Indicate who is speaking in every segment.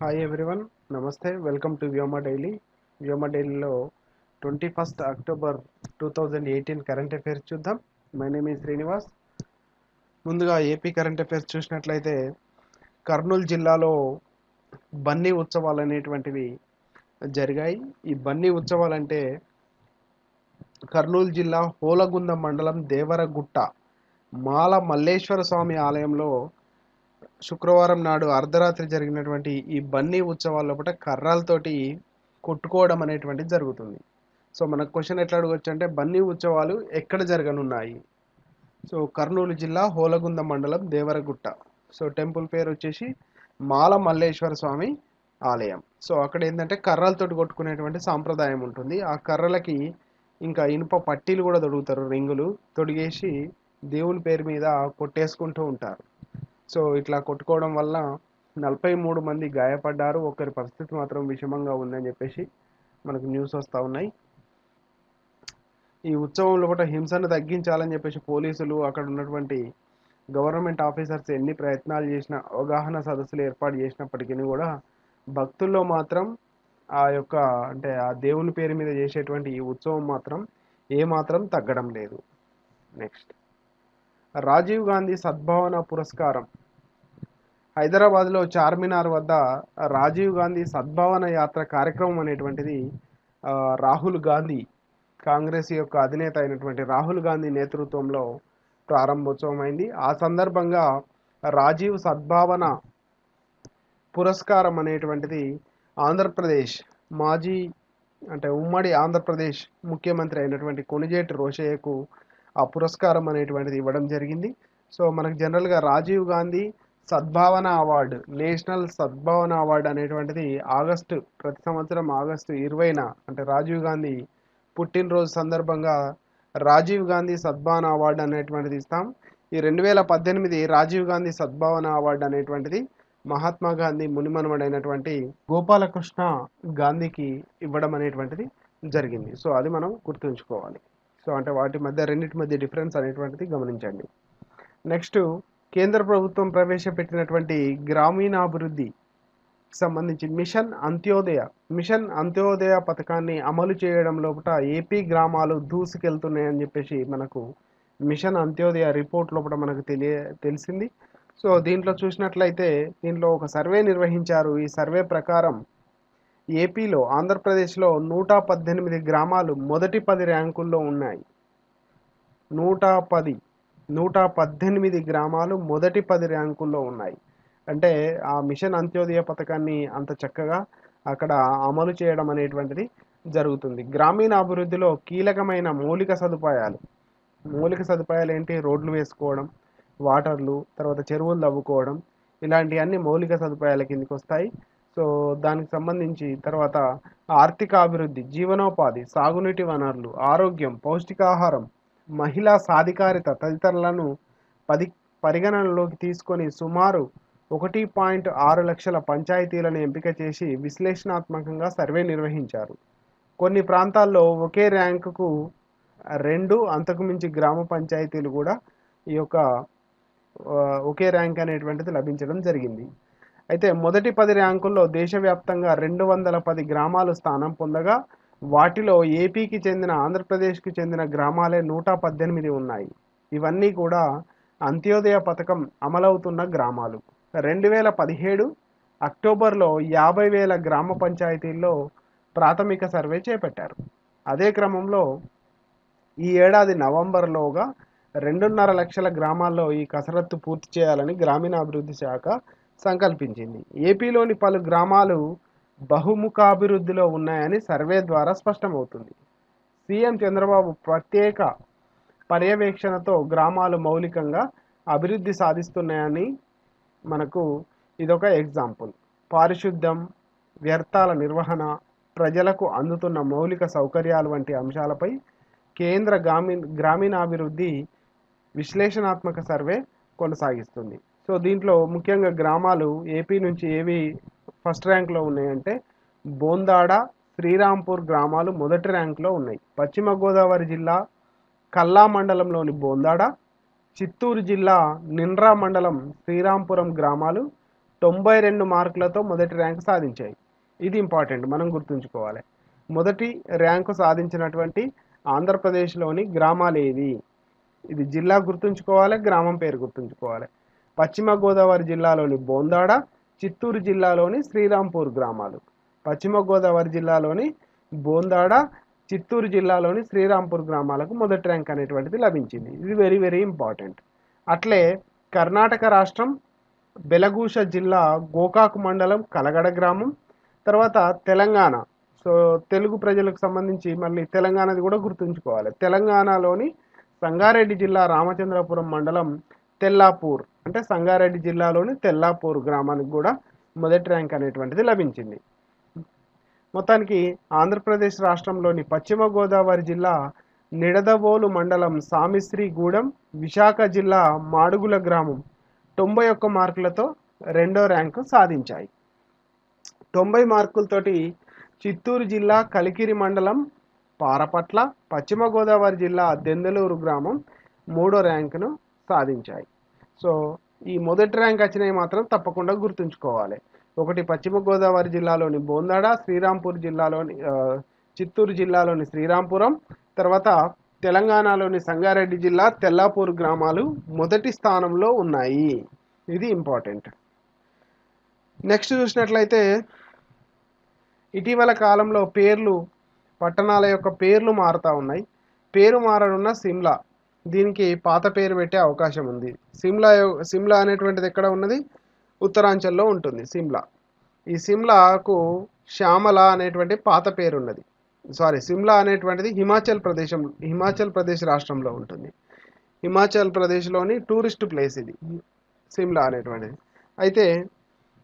Speaker 1: Hi everyone నమస్తే welcome to Vyoma daily Vyoma డైలీలో twenty first October two thousand eighteen current affairs చూద్దాం. My name ఈ శ్రీనివాస్ ముందుగా AP current affairs చూసినట్లయితే కర్నూలు జిల్లాలో బన్నీ ఉత్సవాలు అనేటువంటివి జరిగాయి. ఈ బన్నీ ఉత్సవాలు అంటే కర్నూలు జిల్లా హోలగుంద మండలం దేవరగుట్ట మాల మల్లేశ్వర స్వామి ఆలయంలో శుక్రవారం నాడు అర్ధరాత్రి జరిగినటువంటి ఈ బన్నీ ఉత్సవాల లోపల కర్రలతోటి కొట్టుకోవడం అనేటువంటిది జరుగుతుంది. సో మన క్వశ్చన్ ఎట్లా అడగొచ్చు అంటే బన్నీ ఉత్సవాలు ఎక్కడ జరగనున్నాయి? సో కర్నూలు జిల్లా హోలగుంద మండలం దేవరగుట్ట. సో టెంపుల్ పేరు వచ్చేసి మాల మల్లేశ్వర స్వామి ఆలయం. సో అక్కడ ఏంటంటే కర్రలతోటి కొట్టుకునేటువంటి సాంప్రదాయం ఉంటుంది. ఆ కర్రలకి ఇంకా ఇనుప పట్టీలు కూడా తొడుగుతారు రింగులు తొడిగేసి దేవుని పేరు మీద కొట్టేసుకుంటూ ఉంటారు. సో ఇట్లా కొట్టుకోవడం వల్ల నలభై మూడు మంది గాయపడ్డారు. ఒకరి పరిస్థితి మాత్రం విషమంగా ఉందని చెప్పేసి మనకు న్యూస్ వస్తూ ఉన్నాయి. ఈ ఉత్సవంలో కూడా హింసను తగ్గించాలని చెప్పేసి పోలీసులు అక్కడ ఉన్నటువంటి గవర్నమెంట్ ఆఫీసర్స్ ఎన్ని ప్రయత్నాలు చేసినా అవగాహన సదస్సులు ఏర్పాటు చేసినప్పటికీ కూడా భక్తుల్లో మాత్రం ఆ యొక్క అంటే ఆ దేవుని పేరు మీద చేసేటువంటి ఈ ఉత్సవం మాత్రం ఏమాత్రం తగ్గడం లేదు. నెక్స్ట్ రాజీవ్ గాంధీ సద్భావన పురస్కారం. హైదరాబాద్లో చార్మినార్ వద్ద రాజీవ్ గాంధీ సద్భావన యాత్ర కార్యక్రమం అనేటువంటిది రాహుల్ గాంధీ కాంగ్రెస్ యొక్క అధినేత అయినటువంటి రాహుల్ గాంధీ నేతృత్వంలో ప్రారంభోత్సవం అయింది ఆ సందర్భంగా రాజీవ్ సద్భావన పురస్కారం అనేటువంటిది ఆంధ్రప్రదేశ్ మాజీ అంటే ఉమ్మడి ఆంధ్రప్రదేశ్ ముఖ్యమంత్రి అయినటువంటి కొనిజేటి రోషయ్యకు ఆ పురస్కారం అనేటువంటిది ఇవ్వడం జరిగింది. సో మనకు జనరల్గా Rajiv Gandhi Sadbhavana award national Sadbhavana award అనేటువంటిది ఆగస్టు ప్రతి సంవత్సరం ఆగస్టు ఇరవైన అంటే రాజీవ్ గాంధీ పుట్టినరోజు సందర్భంగా రాజీవ్ గాంధీ సద్భావన అవార్డు అనేటువంటిది ఇస్తాం. ఈ రెండు వేల పద్దెనిమిది రాజీవ్ గాంధీ సద్భావన అవార్డు అనేటువంటిది మహాత్మా గాంధీ మునిమనుమడైనటువంటి గోపాలకృష్ణ గాంధీకి ఇవ్వడం అనేటువంటిది జరిగింది. సో అది మనం గుర్తుంచుకోవాలి. సో అంటే వాటి మధ్య రెండింటి మధ్య డిఫరెన్స్ అనేటువంటిది గమనించండి. నెక్స్ట్ కేంద్ర ప్రభుత్వం ప్రవేశపెట్టినటువంటి గ్రామీణాభివృద్ధి సంబంధించి మిషన్ అంత్యోదయ మిషన్ అంత్యోదయ పథకాన్ని అమలు చేయడం లోపల ఏపీ గ్రామాలు దూసుకెళ్తున్నాయని చెప్పేసి మనకు మిషన్ అంత్యోదయ రిపోర్ట్ లోపల మనకు తెలియ తెలిసింది. సో దీంట్లో చూసినట్లయితే దీంట్లో ఒక సర్వే నిర్వహించారు. ఈ సర్వే ప్రకారం ఏపీలో ఆంధ్రప్రదేశ్లో నూట పద్దెనిమిది గ్రామాలు మొదటి పది ర్యాంకుల్లో ఉన్నాయి. నూట పది నూట పద్దెనిమిది గ్రామాలు మొదటి పది ర్యాంకుల్లో ఉన్నాయి. అంటే ఆ మిషన్ అంత్యోదయ పథకాన్ని అంత చక్కగా అక్కడ అమలు చేయడం అనేటువంటిది జరుగుతుంది. గ్రామీణ అభివృద్ధిలో కీలకమైన మౌలిక సదుపాయాలు. మౌలిక సదుపాయాలు ఏంటి? రోడ్లు వేసుకోవడం వాటర్లు తర్వాత చెరువులు తవ్వుకోవడం ఇలాంటివన్నీ మౌలిక సదుపాయాల కిందకి వస్తాయి. సో దానికి సంబంధించి తర్వాత ఆర్థిక అభివృద్ధి జీవనోపాధి సాగునీటి వనరులు ఆరోగ్యం పౌష్టికాహారం మహిళా సాధికారిత తదితరులను పది పరిగణనలోకి తీసుకొని సుమారు ఒకటి పాయింట్ ఆరు లక్షల పంచాయతీలను ఎంపిక చేసి విశ్లేషణాత్మకంగా సర్వే నిర్వహించారు. కొన్ని ప్రాంతాల్లో ఒకే ర్యాంకుకు రెండు అంతకుమించి గ్రామ పంచాయతీలు కూడా ఈ యొక్క ఒకే ర్యాంక్ అనేటువంటిది లభించడం జరిగింది. అయితే మొదటి పది ర్యాంకుల్లో దేశవ్యాప్తంగా రెండు వందల పది గ్రామాలు స్థానం పొందగా వాటిలో ఏపీకి చెందిన ఆంధ్రప్రదేశ్కి చెందిన గ్రామాలే నూట పద్దెనిమిది ఉన్నాయి. ఇవన్నీ కూడా అంత్యోదయ పథకం అమలవుతున్న గ్రామాలు. రెండు వేల పదిహేడు అక్టోబర్లో యాభై వేల గ్రామ పంచాయతీల్లో ప్రాథమిక సర్వే చేపట్టారు. అదే క్రమంలో ఈ ఏడాది నవంబర్లోగా రెండున్నర లక్షల గ్రామాల్లో ఈ కసరత్తు పూర్తి చేయాలని గ్రామీణాభివృద్ధి శాఖ సంకల్పించింది. ఏపీలోని పలు గ్రామాలు బహుముఖాభివృద్ధిలో ఉన్నాయని సర్వే ద్వారా స్పష్టమవుతుంది. సీఎం చంద్రబాబు ప్రత్యేక పర్యవేక్షణతో గ్రామాలు మౌలికంగా అభివృద్ధి సాధిస్తున్నాయని మనకు ఇదొక ఎగ్జాంపుల్. పారిశుద్ధ్యం వ్యర్థాల నిర్వహణ ప్రజలకు అందుతున్న మౌలిక సౌకర్యాలు వంటి అంశాలపై కేంద్ర గ్రామీ గ్రామీణాభివృద్ధి విశ్లేషణాత్మక సర్వే కొనసాగిస్తుంది. సో దీంట్లో ముఖ్యంగా గ్రామాలు ఏపీ నుంచి ఏవి ఫస్ట్ ర్యాంక్లో ఉన్నాయంటే బోందాడ శ్రీరాంపూర్ గ్రామాలు మొదటి ర్యాంక్లో ఉన్నాయి. పశ్చిమ గోదావరి జిల్లా కల్లా మండలంలోని బోందాడ చిత్తూరు జిల్లా నిండ్రా మండలం శ్రీరాంపురం గ్రామాలు తొంభై రెండు మార్కులతో మొదటి ర్యాంకు సాధించాయి. ఇది ఇంపార్టెంట్ మనం గుర్తుంచుకోవాలి. మొదటి ర్యాంకు సాధించినటువంటి ఆంధ్రప్రదేశ్లోని గ్రామాలు ఏవి? ఇది జిల్లా గుర్తుంచుకోవాలి గ్రామం పేరు గుర్తుంచుకోవాలి. పశ్చిమ గోదావరి జిల్లాలోని బోందాడ చిత్తూరు జిల్లాలోని శ్రీరాంపూర్ గ్రామాలు. పశ్చిమ గోదావరి జిల్లాలోని బోందాడ చిత్తూరు జిల్లాలోని శ్రీరాంపూర్ గ్రామాలకు మొదటి ర్యాంక్ అనేటువంటిది లభించింది. ఇది వెరీ వెరీ ఇంపార్టెంట్ అట్లే కర్ణాటక రాష్ట్రం బెలగూష జిల్లా గోకాకు మండలం కలగడ గ్రామం తర్వాత తెలంగాణ. సో తెలుగు ప్రజలకు సంబంధించి మళ్ళీ తెలంగాణది కూడా గుర్తుంచుకోవాలి. తెలంగాణలోని సంగారెడ్డి జిల్లా రామచంద్రపురం మండలం తెల్లాపూర్. అంటే సంగారెడ్డి జిల్లాలోని తెల్లాపూర్ గ్రామానికి కూడా మొదటి ర్యాంక్ అనేటువంటిది లభించింది. మొత్తానికి ఆంధ్రప్రదేశ్ రాష్ట్రంలోని పశ్చిమ గోదావరి జిల్లా నిడదవోలు మండలం సామిశ్రీగూడెం విశాఖ జిల్లా మాడుగుల గ్రామం తొంభై ఒక్క మార్కులతో రెండో ర్యాంకు సాధించాయి. తొంభై మార్కులతోటి చిత్తూరు జిల్లా కలికిరి మండలం పారపట్ల పశ్చిమ గోదావరి జిల్లా దెందలూరు గ్రామం మూడో ర్యాంకును సాధించాయి. సో ఈ మొదటి ర్యాంక్ వచ్చినవి మాత్రం తప్పకుండా గుర్తుంచుకోవాలి. ఒకటి పశ్చిమ గోదావరి జిల్లాలోని బోందాడ శ్రీరాంపూర్ జిల్లాలోని చిత్తూరు జిల్లాలోని శ్రీరాంపురం తర్వాత తెలంగాణలోని సంగారెడ్డి జిల్లా తెల్లాపూర్ గ్రామాలు మొదటి స్థానంలో ఉన్నాయి. ఇది ఇంపార్టెంట్. నెక్స్ట్ చూసినట్లయితే ఇటీవల కాలంలో పేర్లు పట్టణాల యొక్క పేర్లు మారుతూ ఉన్నాయి. పేరు మారనున్న సిమ్లా దీనికి పాత పేరు పెట్టే అవకాశం ఉంది. సిమ్లా సిమ్లా అనేటువంటిది ఎక్కడ ఉన్నది? ఉత్తరాంచల్లో ఉంటుంది సిమ్లా. ఈ సిమ్లాకు శ్యామల అనేటువంటి పాత పేరు ఉన్నది. సారీ సిమ్లా అనేటువంటిది హిమాచల్ ప్రదేశం హిమాచల్ ప్రదేశ్ రాష్ట్రంలో ఉంటుంది. హిమాచల్ ప్రదేశ్లోని టూరిస్ట్ ప్లేస్ ఇది సిమ్లా అనేటువంటిది. అయితే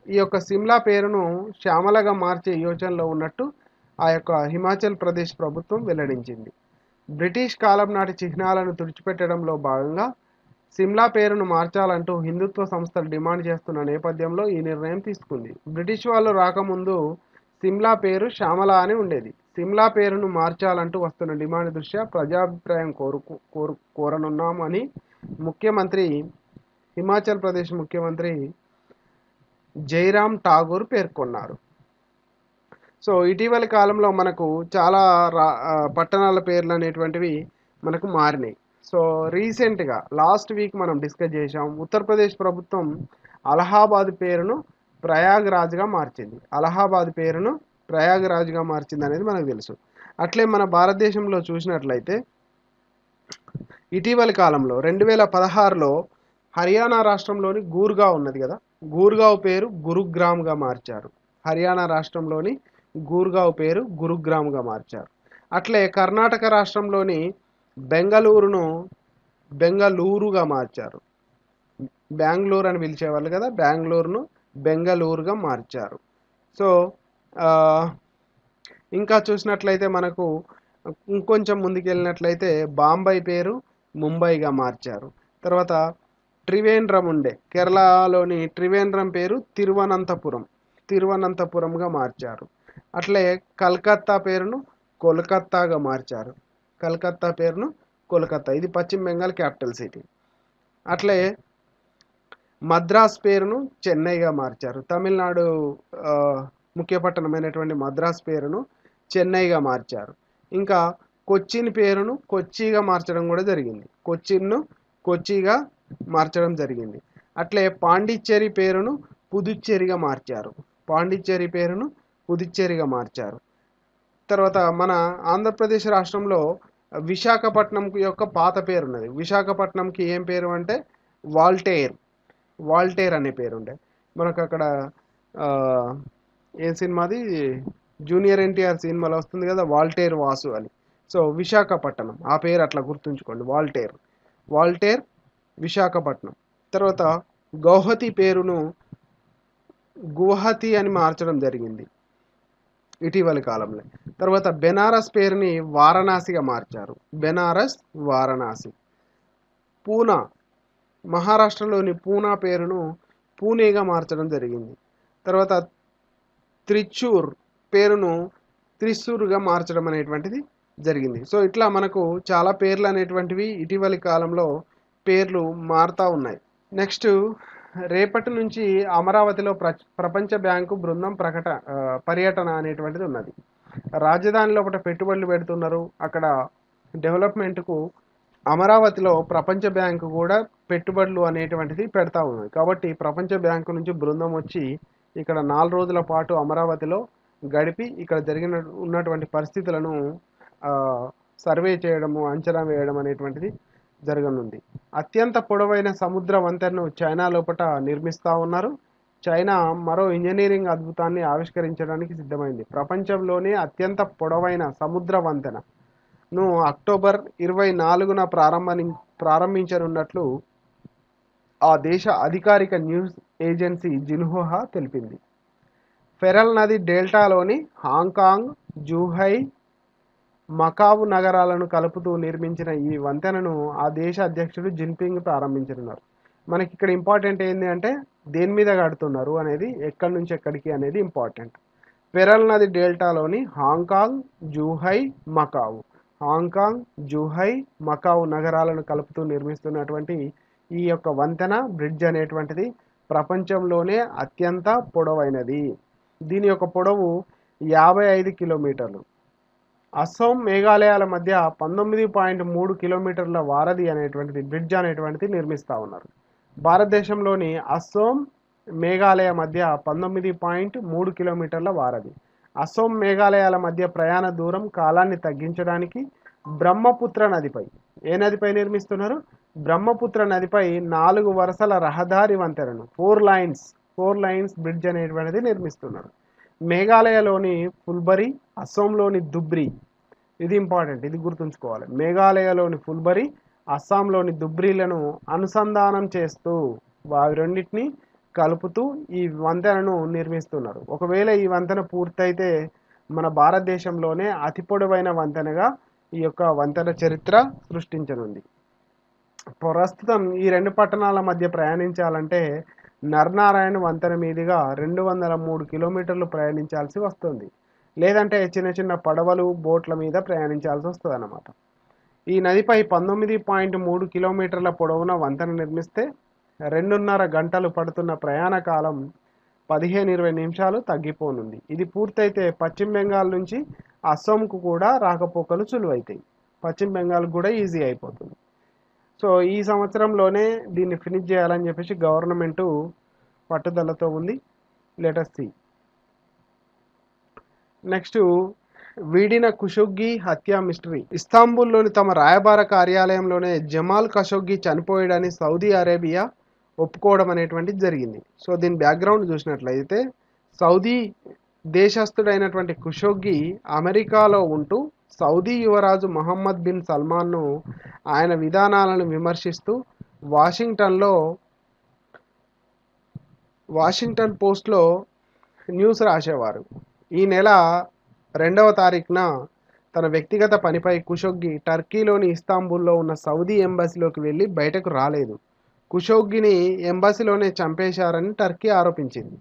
Speaker 1: ఈ యొక్క సిమ్లా పేరును శ్యామలగా మార్చే యోచనలో ఉన్నట్టు ఆ యొక్క హిమాచల్ ప్రదేశ్ ప్రభుత్వం వెల్లడించింది. బ్రిటిష్ కాలం నాటి చిహ్నాలను తుడిచిపెట్టడంలో భాగంగా సిమ్లా పేరును మార్చాలంటూ హిందుత్వ సంస్థలు డిమాండ్ చేస్తున్న నేపథ్యంలో ఈ నిర్ణయం తీసుకుంది. బ్రిటిష్ వాళ్ళు రాకముందు సిమ్లా పేరు శ్యామలా అని ఉండేది. సిమ్లా పేరును మార్చాలంటూ వస్తున్న డిమాండ్ దృష్ట్యా ప్రజాభిప్రాయం కోరుకు కోరు కోరనున్నామని ముఖ్యమంత్రి హిమాచల్ ప్రదేశ్ ముఖ్యమంత్రి జైరామ్ ఠాగూర్ పేర్కొన్నారు. సో ఇటీవలి కాలంలో మనకు చాలా రా పట్టణాల పేర్లు అనేటువంటివి మనకు మారినాయి. సో రీసెంట్గా లాస్ట్ వీక్ మనం డిస్కస్ చేసాం ఉత్తరప్రదేశ్ ప్రభుత్వం అలహాబాద్ పేరును ప్రయాగ్రాజ్గా మార్చింది. అలహాబాద్ పేరును ప్రయాగ్రాజ్గా మార్చింది అనేది మనకు తెలుసు. అట్లే మన భారతదేశంలో చూసినట్లయితే ఇటీవలి కాలంలో రెండు వేల పదహారులో హర్యానా రాష్ట్రంలోని గూర్గావ్ ఉన్నది కదా గూర్గావ్ పేరు గురుగ్రామ్గా మార్చారు. హర్యానా రాష్ట్రంలోని గూర్గావ్ పేరు గురుగ్రామ్గా మార్చారు. అట్లే కర్ణాటక రాష్ట్రంలోని బెంగళూరును బెంగళూరుగా మార్చారు. బెంగళూరు అని పిలిచేవాళ్ళు కదా బెంగళూరును బెంగళూరుగా మార్చారు. సో ఇంకా చూసినట్లయితే మనకు ఇంకొంచెం ముందుకెళ్ళినట్లయితే బాంబాయి బాంబై పేరు ముంబైగా మార్చారు. తర్వాత త్రివేంద్రం ఉండే కేరళలోని త్రివేంద్రం పేరు తిరువనంతపురం తిరువనంతపురంగా మార్చారు. అట్లే కల్కత్తా పేరును కోల్కత్తాగా మార్చారు. కల్కత్తా పేరును కోల్కత్తా. ఇది పశ్చిమ బెంగాల్ క్యాపిటల్ సిటీ. అట్లే మద్రాస్ పేరును చెన్నైగా మార్చారు. తమిళనాడు ముఖ్య పట్టణమైనటువంటి మద్రాస్ పేరును చెన్నైగా మార్చారు. ఇంకా కొచ్చిన్ పేరును కొచ్చిగా మార్చడం కూడా జరిగింది. కొచ్చిన్ను కొచ్చిగా మార్చడం జరిగింది. అట్లే పాండిచ్చేరి పేరును పుదుచ్చేరిగా మార్చారు. పాండిచ్చేరి పేరును పుదుచ్చేరిగా మార్చారు. తర్వాత మన ఆంధ్రప్రదేశ్ రాష్ట్రంలో విశాఖపట్నం యొక్క పాత పేరు ఉన్నది విశాఖపట్నంకి ఏం పేరు అంటే వాల్టేర్. వాల్టేర్ అనే పేరు ఉండే మనకు అక్కడ ఏ ఏం సినిమాది జూనియర్ ఎన్టీఆర్ సినిమాలో వస్తుంది కదా వాల్టేర్ వాసు అని. సో విశాఖపట్నం. ఆ పేరు అట్లా గుర్తుంచుకోండి. వాల్టేర్. వాల్టేర్ విశాఖపట్నం. తర్వాత గౌహతి పేరును గువహతి అని మార్చడం జరిగింది. ఇటీవలి కాలంలో. తర్వాత బెనారస్ పేరుని వారణాసిగా మార్చారు. బెనారస్ వారణాసి. పూనా. మహారాష్ట్రలోని పూనా పేరును పూణేగా మార్చడం జరిగింది. తర్వాత త్రిచూర్ పేరును త్రిశూర్గా మార్చడం అనేటువంటిది జరిగింది. సో ఇట్లా మనకు చాలా పేర్లు అనేటువంటివి ఇటీవలి కాలంలో పేర్లు మారుతూ ఉన్నాయి. నెక్స్ట్ రేపటి నుంచి అమరావతిలో ప్ర ప్రపంచ బ్యాంకు బృందం ప్రకట పర్యటన అనేటువంటిది ఉన్నది. రాజధానిలో ఒకటి పెట్టుబడులు పెడుతున్నారు. అక్కడ డెవలప్మెంట్కు అమరావతిలో ప్రపంచ బ్యాంకు కూడా పెట్టుబడులు అనేటువంటిది పెడతా ఉన్నది. కాబట్టి ప్రపంచ బ్యాంకు నుంచి బృందం వచ్చి ఇక్కడ నాలుగు రోజుల పాటు అమరావతిలో గడిపి ఇక్కడ జరిగిన ఉన్నటువంటి పరిస్థితులను సర్వే చేయడము అంచనా వేయడం అనేటువంటిది జరగనుంది. అత్యంత పొడవైన సముద్ర వంతెనను చైనా లోపల నిర్మిస్తూ ఉన్నారు. చైనా మరో ఇంజనీరింగ్ అద్భుతాన్ని ఆవిష్కరించడానికి సిద్ధమైంది. ప్రపంచంలోనే అత్యంత పొడవైన సముద్ర వంతెనను అక్టోబర్ ఇరవై నాలుగున ప్రారంభ ప్రారంభించనున్నట్లు ఆ దేశ అధికారిక న్యూస్ ఏజెన్సీ జిన్హోహా తెలిపింది. ఫెరల్ నది డెల్టాలోని హాంకాంగ్ జూహై మకావు నగరాలను కలుపుతూ నిర్మించిన ఈ వంతెనను ఆ దేశ అధ్యక్షుడు జిన్పింగ్ ప్రారంభించనున్నారు. మనకి ఇక్కడ ఇంపార్టెంట్ ఏంటి అంటే దేని మీద కడుతున్నారు అనేది ఎక్కడి నుంచి ఎక్కడికి అనేది ఇంపార్టెంట్ పెరల్ నది డెల్టాలోని Hong Kong Zhuhai Macau. Hong Kong Zhuhai Macau నగరాలను కలుపుతూ నిర్మిస్తున్నటువంటి ఈ యొక్క వంతెన బ్రిడ్జ్ అనేటువంటిది ప్రపంచంలోనే అత్యంత పొడవైనది. దీని యొక్క పొడవు యాభై ఐదు కిలోమీటర్లు. అసోం మేఘాలయాల మధ్య పంతొమ్మిది పాయింట్ మూడు కిలోమీటర్ల వారధి అనేటువంటిది బ్రిడ్జ్ అనేటువంటిది నిర్మిస్తూ ఉన్నారు. భారతదేశంలోని అస్సోం మేఘాలయ మధ్య పంతొమ్మిది పాయింట్ మూడు కిలోమీటర్ల వారధి. అస్సోం మేఘాలయాల మధ్య ప్రయాణ దూరం కాలాన్ని తగ్గించడానికి బ్రహ్మపుత్ర నదిపై ఏ నదిపై నిర్మిస్తున్నారు? బ్రహ్మపుత్ర నదిపై నాలుగు వరుసల రహదారి వంతెనను four lines four lines bridge అనేటువంటిది నిర్మిస్తున్నారు. మేఘాలయలోని ఫుల్బరి అస్సాంలోని దుబ్రి. ఇది ఇంపార్టెంట్ ఇది గుర్తుంచుకోవాలి. మేఘాలయలోని ఫుల్బరి అస్సాంలోని దుబ్రీలను అనుసంధానం చేస్తూ వారి రెండింటిని కలుపుతూ ఈ వంతెనను నిర్మిస్తున్నారు. ఒకవేళ ఈ వంతెన పూర్తయితే మన భారతదేశంలోనే అతి పొడవైన వంతెనగా ఈ యొక్క వంతెన చరిత్ర సృష్టించనుంది. ప్రస్తుతం ఈ రెండు పట్టణాల మధ్య ప్రయాణించాలంటే నర్నారాయణ వంతెన మీదుగా రెండు వందల మూడు కిలోమీటర్లు ప్రయాణించాల్సి వస్తుంది. లేదంటే చిన్న చిన్న పడవలు బోట్ల మీద ప్రయాణించాల్సి వస్తుంది అన్నమాట ఈ నదిపై పంతొమ్మిది పాయింట్ మూడు కిలోమీటర్ల పొడవున వంతెన నిర్మిస్తే రెండున్నర గంటలు పడుతున్న ప్రయాణ కాలం పదిహేను ఇరవై నిమిషాలు తగ్గిపోనుంది. ఇది పూర్తయితే పశ్చిమ బెంగాల్ నుంచి అస్సాంకు కూడా రాకపోకలు సులువైతాయి. పశ్చిమ బెంగాల్ కూడా ఈజీ అయిపోతుంది. సో ఈ సంవత్సరంలోనే దీన్ని ఫినిష్ చేయాలని చెప్పేసి గవర్నమెంట్ పట్టుదలతో ఉంది. లెటెస్ట్ సి నెక్స్ట్ వీడిన ఖుషోగ్గి హత్య మిస్టరీ ఇస్తాంబుల్లోని తమ రాయబార కార్యాలయంలోనే జమాల్ ఖషోగ్గి చనిపోయాడని సౌదీ అరేబియా ఒప్పుకోవడం అనేటువంటిది జరిగింది. సో దీని బ్యాక్గ్రౌండ్ చూసినట్లయితే సౌదీ దేశస్థుడైనటువంటి ఖుషోగ్గి అమెరికాలో ఉంటూ సౌదీ యువరాజు మహమ్మద్ బిన్ సల్మాన్ను ఆయన విధానాలను విమర్శిస్తూ వాషింగ్టన్లో వాషింగ్టన్ పోస్ట్లో న్యూస్ రాసేవారు. ఈ నెల రెండవ తారీఖున తన వ్యక్తిగత పనిపై కుషోగ్గి టర్కీలోని ఇస్తాంబుల్లో ఉన్న సౌదీ ఎంబసీలోకి వెళ్ళి బయటకు రాలేదు. కుషోగ్గిని ఎంబసీలోనే చంపేశారని టర్కీ ఆరోపించింది.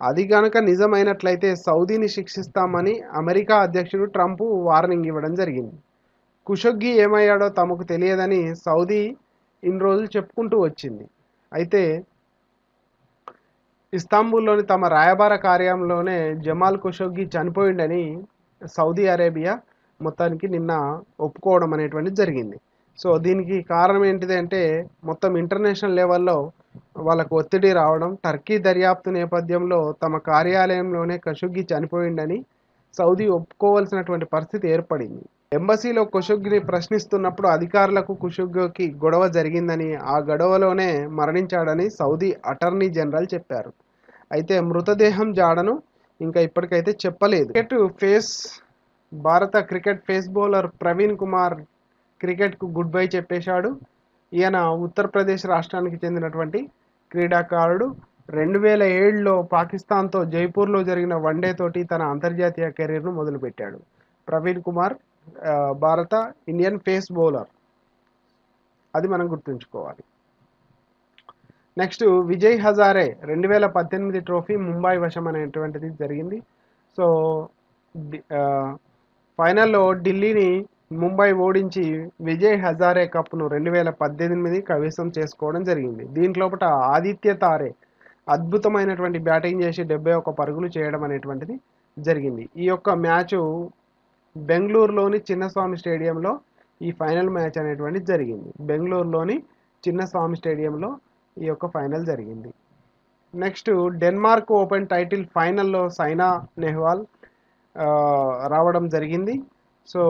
Speaker 1: అది కనుక నిజమైనట్లయితే సౌదీని శిక్షిస్తామని అమెరికా అధ్యక్షుడు ట్రంప్ వార్నింగ్ ఇవ్వడం జరిగింది. కుషొగ్గి ఏమయ్యాడో తమకు తెలియదని సౌదీ ఇన్ని రోజులు చెప్పుకుంటూ వచ్చింది. అయితే ఇస్తాంబుల్లోని తమ రాయబార కార్యంలోనే జమాల్ కుషొగ్గి చనిపోయిండని సౌదీ అరేబియా మొత్తానికి నిన్న ఒప్పుకోవడం అనేటువంటిది జరిగింది. సో దీనికి కారణం ఏంటిది అంటే మొత్తం ఇంటర్నేషనల్ లెవెల్లో వాళ్ళకు ఒత్తిడి రావడం టర్కీ దర్యాప్తు నేపథ్యంలో తమ కార్యాలయంలోనే ఖషోగ్గి చనిపోయిండని సౌదీ ఒప్పుకోవాల్సినటువంటి పరిస్థితి ఏర్పడింది. ఎంబసీలో కుషుగ్గిని ప్రశ్నిస్తున్నప్పుడు అధికారులకు ఖుషోగ్గికి గొడవ జరిగిందని ఆ గొడవలోనే మరణించాడని సౌదీ అటార్నీ జనరల్ చెప్పారు. అయితే మృతదేహం జాడను ఇంకా ఇప్పటికైతే చెప్పలేదు. క్రికెట్ ఫేస్ భారత cricket pace bowler Praveen Kumar క్రికెట్కు గుడ్ బై చెప్పేశాడు. ఈయన ఉత్తరప్రదేశ్ రాష్ట్రానికి చెందినటువంటి క్రీడాకారుడు రెండు వేల ఏడులో పాకిస్తాన్తో జైపూర్లో జరిగిన వన్డే తోటి తన అంతర్జాతీయ కెరీర్ను మొదలుపెట్టాడు. ప్రవీణ్ కుమార్ భారత ఇండియన్ ఫేస్ బౌలర్. అది మనం గుర్తుంచుకోవాలి. నెక్స్ట్ విజయ్ హజారే రెండు వేల పద్దెనిమిది ట్రోఫీ ముంబై వశం అనేటువంటిది జరిగింది. సో ఫైనల్లో ఢిల్లీని ముంబై ఓడించి విజయ్ హజారే కప్ను రెండు వేల పద్దెనిమిది కవిసం చేసుకోవడం జరిగింది. దీంట్లోపట ఆదిత్య తారే అద్భుతమైనటువంటి బ్యాటింగ్ చేసి డెబ్బై ఒక పరుగులు చేయడం అనేటువంటిది జరిగింది. ఈ యొక్క మ్యాచ్ బెంగళూరులోని చిన్నస్వామి స్టేడియంలో ఈ ఫైనల్ మ్యాచ్ అనేటువంటిది జరిగింది. బెంగళూరులోని చిన్నస్వామి స్టేడియంలో ఈ యొక్క ఫైనల్ జరిగింది. నెక్స్ట్ డెన్మార్క్ ఓపెన్ టైటిల్ ఫైనల్లో సైనా నెహ్వాల్ రావడం జరిగింది. So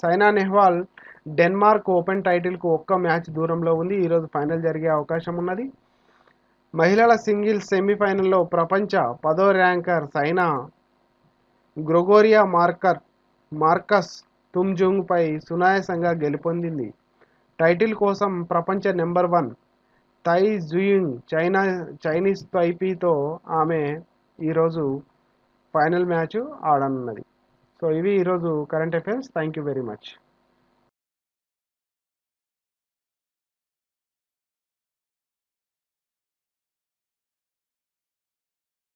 Speaker 1: Saina Nehwal Denmark open టైటిల్కు ఒక్క మ్యాచ్ దూరంలో ఉంది. ఈరోజు ఫైనల్ జరిగే అవకాశం ఉన్నది. మహిళల సింగిల్స్ సెమీఫైనల్లో ప్రపంచ పదో ranker Saina Gregoria marker Marcus తుమ్జుంగ్పై సునాయాసంగా గెలుపొందింది. టైటిల్ కోసం ప్రపంచ number one Tai Tzu ying China Chinese తైపీతో ఆమె ఈరోజు ఫైనల్ మ్యాచ్ ఆడనున్నది. సో ఇవి ఈరోజు current affairs. Thank you very much.